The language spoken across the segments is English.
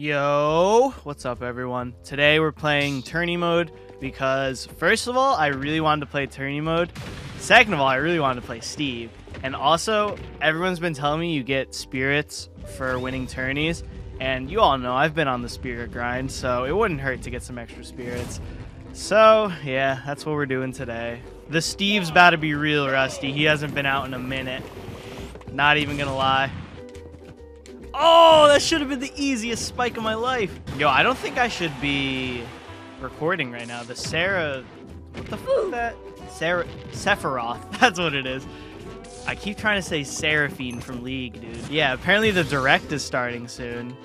Yo, what's up everyone? Today we're playing tourney mode because first of all, I really wanted to play tourney mode. Second of all, I really wanted to play Steve. And also, everyone's been telling me you get spirits for winning tourneys. And you all know I've been on the spirit grind, so it wouldn't hurt to get some extra spirits. So, yeah, that's what we're doing today. The Steve's about to be real rusty. He hasn't been out in a minute. Not even gonna lie. Oh, that should have been the easiest spike of my life. Yo, I don't think I should be recording right now. The Sarah, what the fuck is that? Sarah, Sephiroth, that's what it is. I keep trying to say Seraphine from League, dude. Yeah, apparently the direct is starting soon.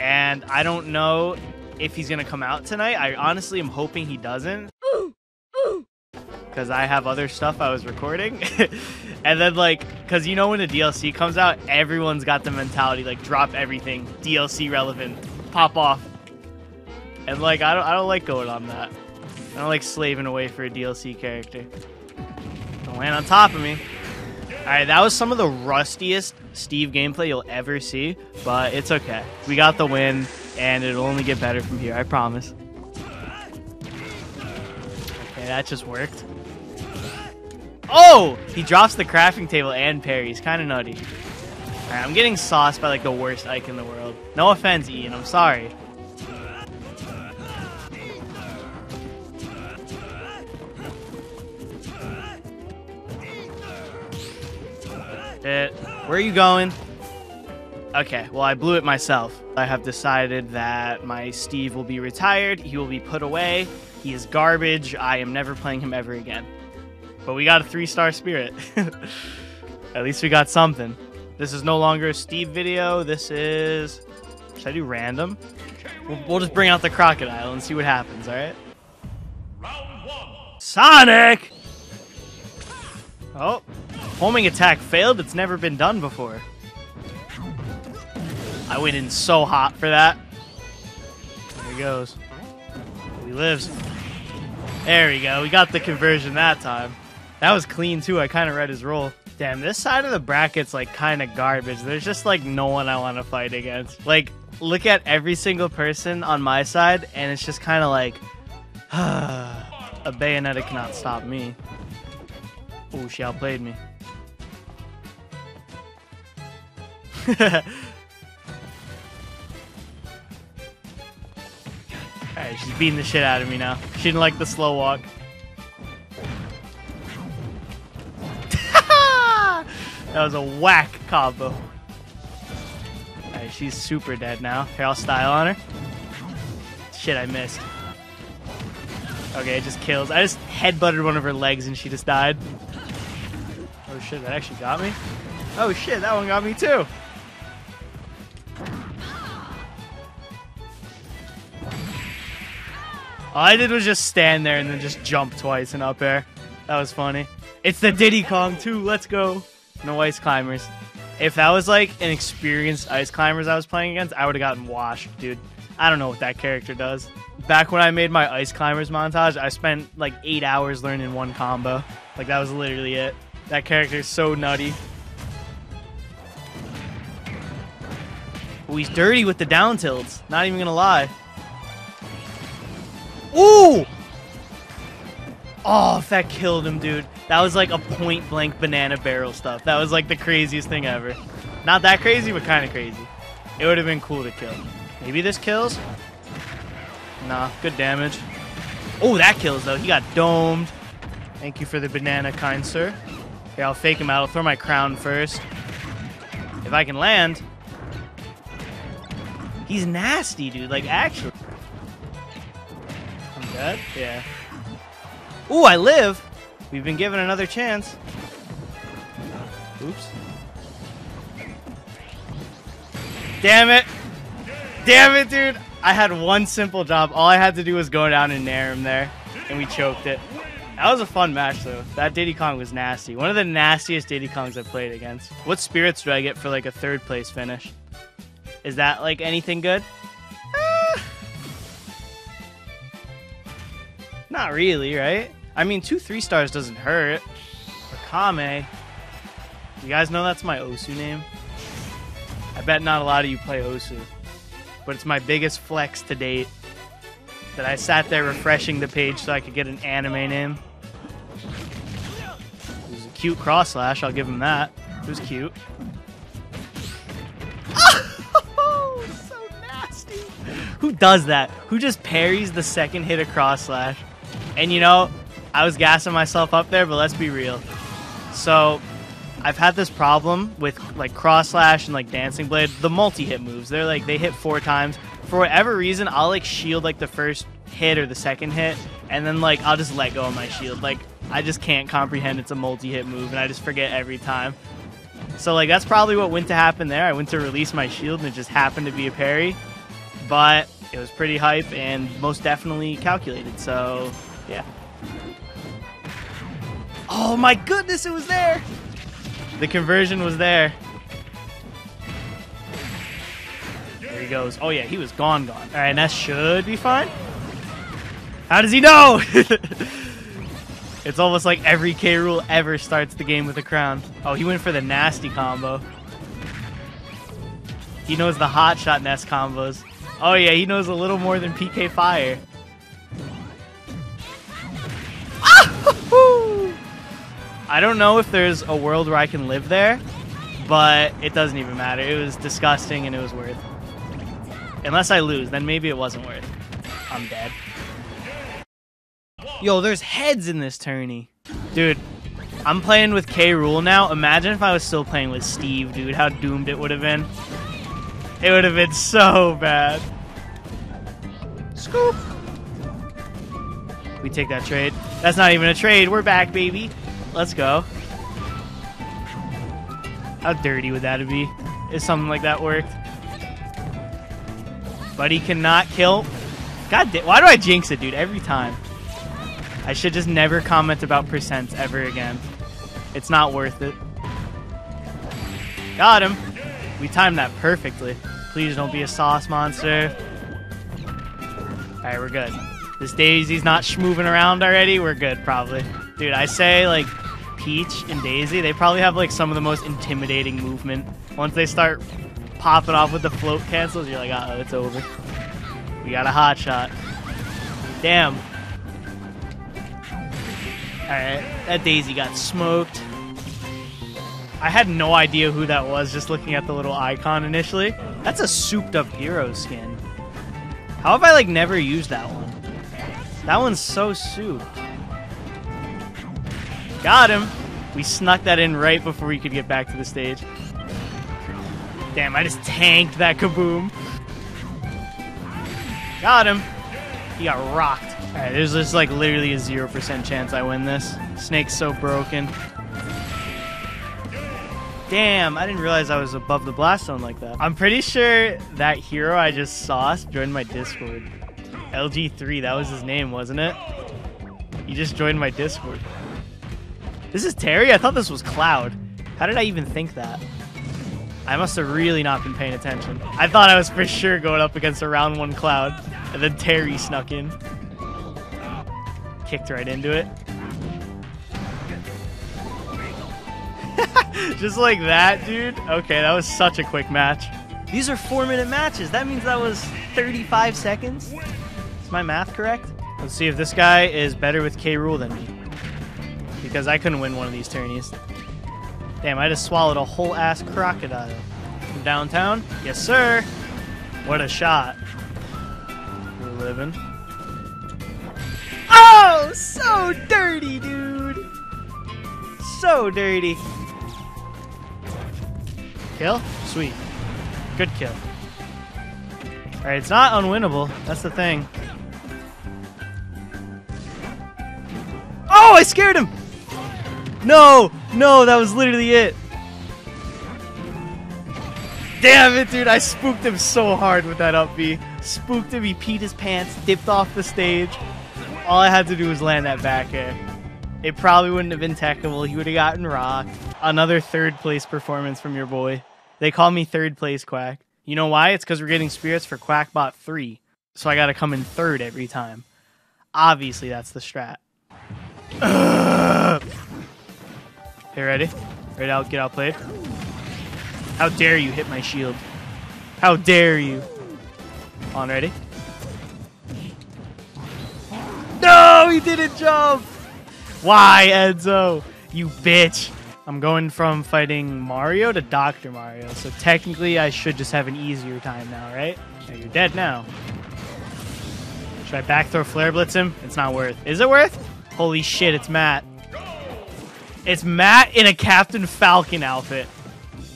And I don't know if he's gonna come out tonight. I honestly am hoping he doesn't. Because I have other stuff I was recording. and then like, because you know when the DLC comes out, everyone's got the mentality like drop everything, DLC relevant, pop off. And like, I don't, I don't like going on that. I don't like slaving away for a DLC character. Don't land on top of me. Alright, that was some of the rustiest Steve gameplay you'll ever see, but it's okay. We got the win, and it'll only get better from here, I promise. Okay, that just worked. Oh! He drops the crafting table and parries. Kind of nutty. I'm getting sauced by like the worst Ike in the world. No offense, Ian. I'm sorry. It. Where are you going? Okay, well, I blew it myself. I have decided that my Steve will be retired. He will be put away. He is garbage. I am never playing him ever again. But we got a three star spirit. At least we got something. This is no longer a Steve video. This is. Should I do random? We'll, we'll just bring out the crocodile and see what happens, alright? Sonic! Oh, homing attack failed. It's never been done before. I went in so hot for that. There he goes. He lives. There we go. We got the conversion that time. That was clean too. I kind of read his roll. Damn, this side of the bracket's like kind of garbage. There's just like no one I want to fight against. Like, look at every single person on my side, and it's just kind of like, a Bayonetta cannot stop me. Oh, she outplayed me. Alright, she's beating the shit out of me now. She didn't like the slow walk. That was a whack combo. Alright, she's super dead now. Here, I'll style on her. Shit, I missed. Okay, it just kills. I just headbutted one of her legs and she just died. Oh shit, that actually got me? Oh shit, that one got me too. All I did was just stand there and then just jump twice in up air. That was funny. It's the Diddy Kong too. Let's go. No ice climbers. If that was like an experienced ice climbers I was playing against, I would have gotten washed, dude. I don't know what that character does. Back when I made my ice climbers montage, I spent like eight hours learning one combo. Like that was literally it. That character is so nutty. Oh, he's dirty with the down tilts. Not even gonna lie. Ooh! Oh, that killed him, dude. That was like a point blank banana barrel stuff. That was like the craziest thing ever. Not that crazy, but kind of crazy. It would have been cool to kill. Maybe this kills? Nah, good damage. Oh, that kills though. He got domed. Thank you for the banana, kind sir. Here, I'll fake him out. I'll throw my crown first. If I can land. He's nasty, dude. Like, actually. I'm dead? Yeah. Ooh, I live. We've been given another chance. Oops. Damn it. Damn it, dude. I had one simple job. All I had to do was go down and nair him there, and we choked it. That was a fun match, though. That Diddy Kong was nasty. One of the nastiest Diddy Kongs I've played against. What spirits do I get for, like, a third place finish? Is that, like, anything good? Uh, not really, right? I mean, two three stars doesn't hurt. Akame. You guys know that's my Osu name? I bet not a lot of you play Osu. but it's my biggest flex to date. That I sat there refreshing the page so I could get an anime name. It was a cute cross slash, I'll give him that. It was cute. Oh, so nasty. Who does that? Who just parries the second hit of cross slash? And you know, I was gassing myself up there, but let's be real. So, I've had this problem with like cross slash and like dancing blade, the multi-hit moves. They're like they hit four times. For whatever reason, I'll like shield like the first hit or the second hit, and then like I'll just let go of my shield. Like I just can't comprehend it's a multi-hit move, and I just forget every time. So like that's probably what went to happen there. I went to release my shield, and it just happened to be a parry, but it was pretty hype and most definitely calculated. So yeah. Oh my goodness, it was there! The conversion was there. There he goes. Oh yeah, he was gone, gone. All right, and that should be fine. How does he know? it's almost like every K. Rool ever starts the game with a crown. Oh, he went for the nasty combo. He knows the hot shot nest combos. Oh yeah, he knows a little more than PK Fire. I don't know if there's a world where I can live there, but it doesn't even matter. It was disgusting and it was worth. Unless I lose, then maybe it wasn't worth. I'm dead. Yo, there's heads in this tourney. Dude, I'm playing with K. Rool now. Imagine if I was still playing with Steve, dude. How doomed it would have been. It would have been so bad. Scoop. We take that trade. That's not even a trade. We're back, baby. Let's go. How dirty would that be if something like that worked? But he cannot kill. God damn, why do I jinx it, dude, every time? I should just never comment about percents ever again. It's not worth it. Got him. We timed that perfectly. Please don't be a sauce monster. Alright, we're good. This Daisy's not schmoving around already. We're good, probably. Dude, I say, like, Peach and Daisy, they probably have, like, some of the most intimidating movement. Once they start popping off with the float cancels, you're like, uh-oh, it's over. We got a hot shot. Damn. Alright, that Daisy got smoked. I had no idea who that was just looking at the little icon initially. That's a souped up hero skin. How have I like never used that one? That one's so souped. Got him. We snuck that in right before we could get back to the stage. Damn, I just tanked that kaboom. Got him. He got rocked. Alright, there's just like literally a 0% chance I win this. Snake's so broken. Damn, I didn't realize I was above the blast zone like that. I'm pretty sure that hero I just saw joined my Discord. LG3, that was his name, wasn't it? He just joined my Discord. This is Terry? I thought this was Cloud. How did I even think that? I must have really not been paying attention. I thought I was for sure going up against a round one Cloud, and then Terry snuck in. Kicked right into it. Just like that, dude? Okay, that was such a quick match. These are four minute matches. That means that was 35 seconds. Is my math correct? Let's see if this guy is better with K. Rool than me. Because I couldn't win one of these tourneys. Damn, I just swallowed a whole ass crocodile. From downtown? Yes, sir. What a shot. We're living. Oh, so dirty, dude. So dirty. Kill? Sweet. Good kill. Alright, it's not unwinnable. That's the thing. Oh, I scared him! No! No, that was literally it. Damn it, dude. I spooked him so hard with that up B. Spooked him, he peed his pants, dipped off the stage. All I had to do was land that back air. It probably wouldn't have been techable. He would have gotten rocked. Another third place performance from your boy. They call me third place Quak. You know why? It's because we're getting spirits for Quakbot 3. So I gotta come in third every time. Obviously, that's the strat. Ugh. Okay, ready? Ready out, get outplayed. How dare you hit my shield? How dare you? On ready? No, he didn't jump. Why, Enzo? You bitch. I'm going from fighting Mario to Dr. Mario, so technically I should just have an easier time now, right? Yeah, you're dead now. Should I back throw Flare Blitz him? It's not worth. Is it worth? Holy shit, it's Matt. It's Matt in a Captain Falcon outfit.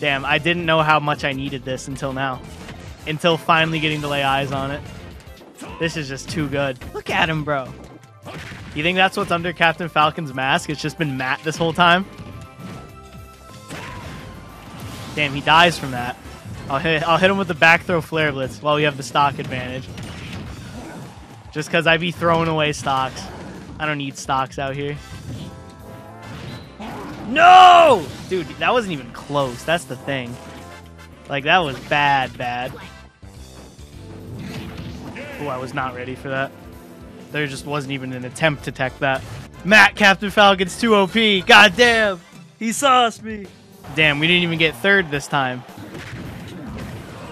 Damn, I didn't know how much I needed this until now. Until finally getting to lay eyes on it. This is just too good. Look at him, bro. You think that's what's under Captain Falcon's mask? It's just been Matt this whole time? Damn, he dies from that. I'll hit, I'll hit him with the back throw flare blitz while we have the stock advantage. Just because I be throwing away stocks. I don't need stocks out here. No! Dude, that wasn't even close. That's the thing. Like, that was bad, bad. Oh, I was not ready for that. There just wasn't even an attempt to tech that. Matt, Captain Falcon's too OP. God damn! He sauced me! Damn, we didn't even get third this time.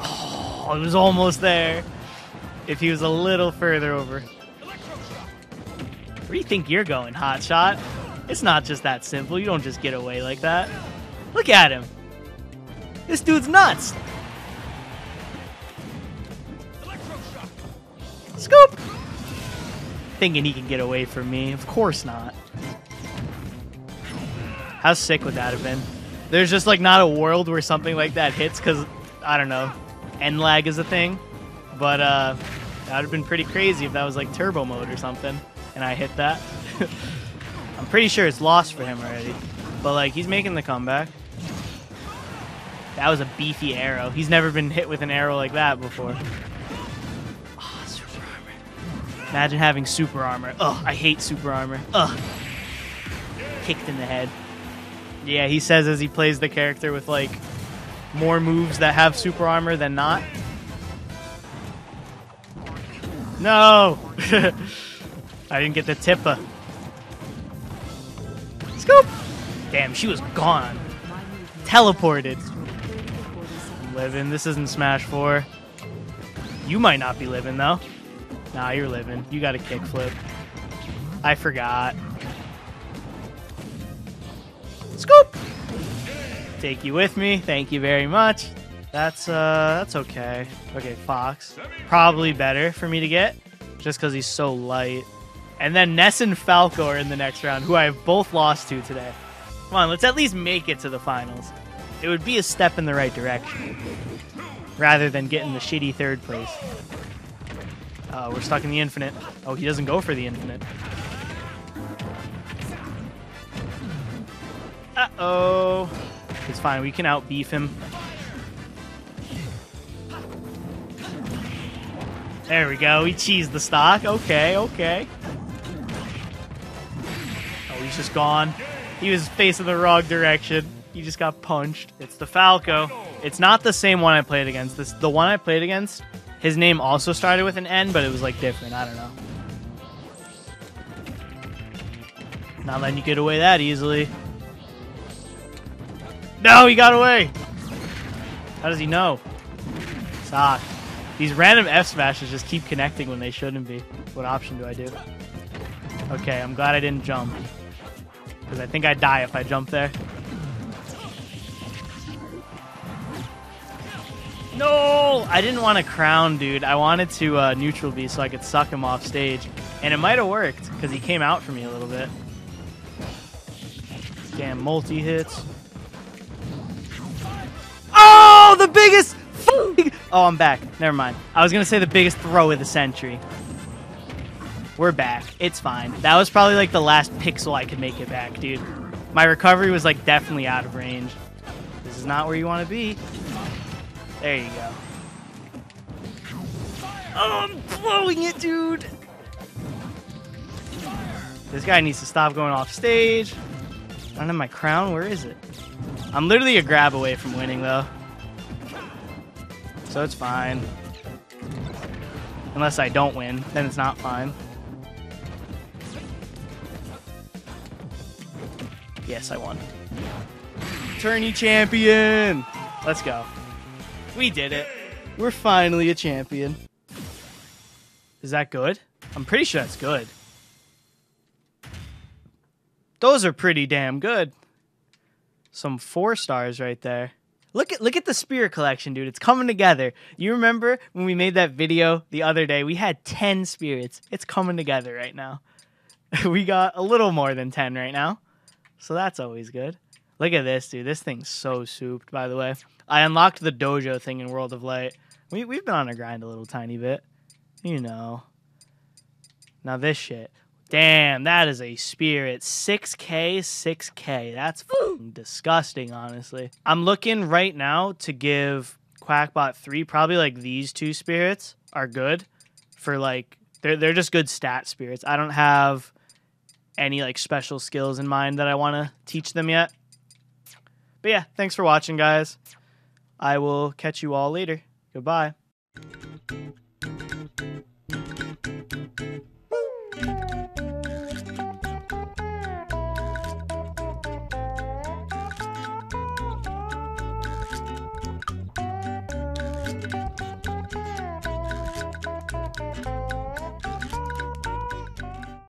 Oh, it was almost there. If he was a little further over. Where do you think you're going, Hotshot? It's not just that simple. You don't just get away like that. Look at him. This dude's nuts. Scoop! Thinking he can get away from me. Of course not. How sick would that have been? There's just like not a world where something like that hits because, I don't know, end lag is a thing. But uh, that would have been pretty crazy if that was like turbo mode or something and I hit that. I'm pretty sure it's lost for him already. But like he's making the comeback. That was a beefy arrow. He's never been hit with an arrow like that before. Oh, super armor. Imagine having super armor. Ugh, I hate super armor. Ugh. Kicked in the head. Yeah, he says as he plays the character with like more moves that have super armor than not. No! I didn't get the tipper. Scoop! Damn, she was gone. Teleported. living. This isn't Smash 4. You might not be living, though. Nah, you're living. You got a kickflip. I forgot. Scoop! Take you with me. Thank you very much. That's, uh, that's okay. Okay, Fox. Probably better for me to get, just because he's so light. And then Ness and Falco are in the next round, who I have both lost to today. Come on, let's at least make it to the finals. It would be a step in the right direction, rather than getting the shitty third place. Uh, we're stuck in the infinite. Oh, he doesn't go for the infinite. Uh-oh. It's fine. We can out-beef him. There we go. We cheesed the stock. Okay, okay. He's just gone. He was facing the wrong direction. He just got punched. It's the Falco. It's not the same one I played against. This the one I played against. His name also started with an N, but it was like different. I don't know. Not letting you get away that easily. No, he got away. How does he know? Sock. These random F smashes just keep connecting when they shouldn't be. What option do I do? Okay, I'm glad I didn't jump. Because I think I'd die if I jump there. No! I didn't want to crown, dude. I wanted to uh, neutral B so I could suck him off stage. And it might have worked, because he came out for me a little bit. Damn, multi-hits. Oh, the biggest... Oh, I'm back. Never mind. I was going to say the biggest throw of the century. We're back. It's fine. That was probably like the last pixel I could make it back, dude. My recovery was like definitely out of range. This is not where you want to be. There you go. Oh, I'm blowing it, dude. This guy needs to stop going off stage. I don't have my crown. Where is it? I'm literally a grab away from winning, though. So it's fine. Unless I don't win, then it's not fine. Yes, I won. Tourney champion! Let's go. We did it. We're finally a champion. Is that good? I'm pretty sure that's good. Those are pretty damn good. Some four stars right there. Look at look at the spirit collection, dude. It's coming together. You remember when we made that video the other day? We had 10 spirits. It's coming together right now. we got a little more than 10 right now. So that's always good. Look at this, dude. This thing's so souped, by the way. I unlocked the dojo thing in World of Light. We, we've been on a grind a little tiny bit. You know. Now this shit. Damn, that is a spirit. 6K, 6K. That's disgusting, honestly. I'm looking right now to give Quakbot 3, probably like these two spirits are good for like, they're, they're just good stat spirits. I don't have any like special skills in mind that I want to teach them yet. But yeah, thanks for watching, guys. I will catch you all later. Goodbye.